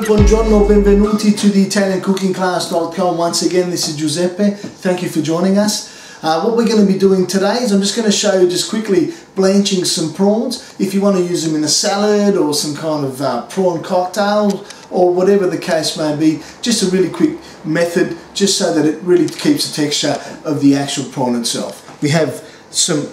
buongiorno, benvenuti to the ItalianCookingClass.com. Once again, this is Giuseppe. Thank you for joining us. Uh, what we're going to be doing today is I'm just going to show you just quickly blanching some prawns. If you want to use them in a salad or some kind of uh, prawn cocktail or whatever the case may be, just a really quick method just so that it really keeps the texture of the actual prawn itself. We have some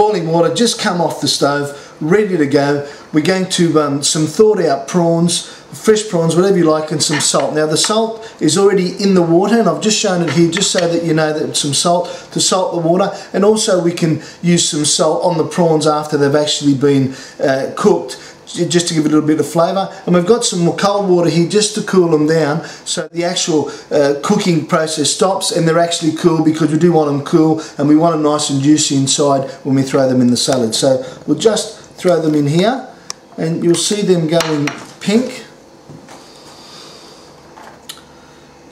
boiling water just come off the stove, ready to go. We're going to um, some thawed out prawns, fresh prawns, whatever you like, and some salt. Now the salt is already in the water, and I've just shown it here just so that you know that some salt to salt the water, and also we can use some salt on the prawns after they've actually been uh, cooked just to give it a little bit of flavour and we've got some more cold water here just to cool them down. So the actual uh, cooking process stops and they're actually cool because we do want them cool and we want them nice and juicy inside when we throw them in the salad. So we'll just throw them in here and you'll see them going pink.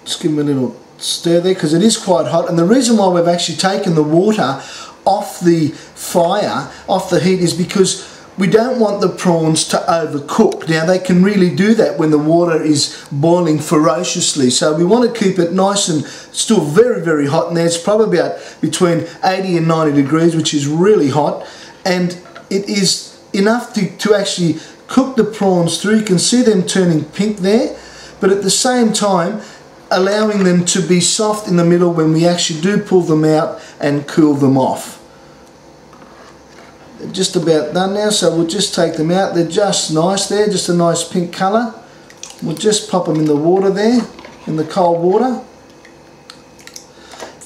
Just give them a little stir there because it is quite hot. And the reason why we've actually taken the water off the fire off the heat is because we don't want the prawns to overcook. Now they can really do that when the water is boiling ferociously. So we want to keep it nice and still very, very hot in there. It's probably about between 80 and 90 degrees, which is really hot. And it is enough to, to actually cook the prawns through. You can see them turning pink there. But at the same time, allowing them to be soft in the middle when we actually do pull them out and cool them off just about done now so we'll just take them out. They're just nice there just a nice pink colour. We'll just pop them in the water there in the cold water.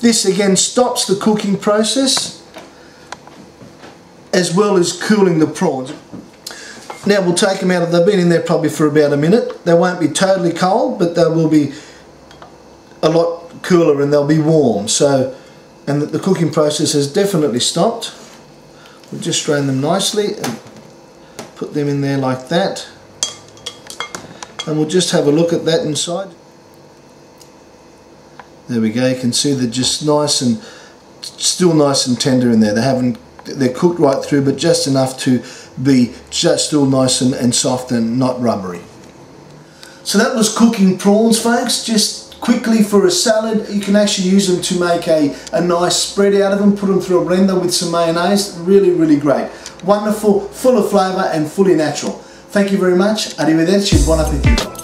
This again stops the cooking process as well as cooling the prawns. Now we'll take them out they've been in there probably for about a minute. They won't be totally cold but they will be a lot cooler and they'll be warm. So and the cooking process has definitely stopped We'll just strain them nicely and put them in there like that. And we'll just have a look at that inside. There we go, you can see they're just nice and still nice and tender in there. They haven't they're cooked right through but just enough to be just still nice and, and soft and not rubbery. So that was cooking prawns folks, just quickly for a salad. You can actually use them to make a, a nice spread out of them, put them through a blender with some mayonnaise. Really, really great. Wonderful, full of flavour and fully natural. Thank you very much. Arrivederci, buon appetito.